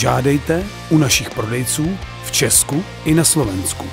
Žádejte u našich prodejců v Česku i na Slovensku.